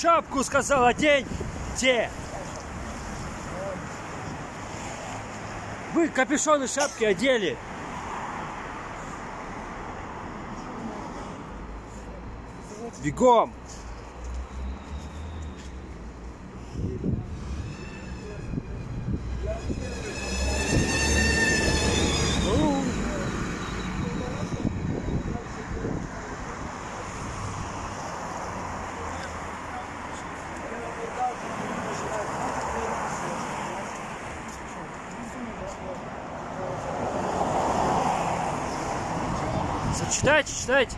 Шапку сказал, одень. Те. Вы капюшоны шапки одели. Бегом. Читайте, читайте.